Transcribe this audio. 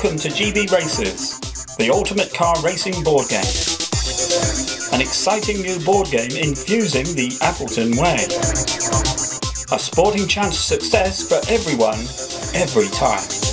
Welcome to GB Racers, the ultimate car racing board game. An exciting new board game infusing the Appleton way. A sporting chance of success for everyone, every time.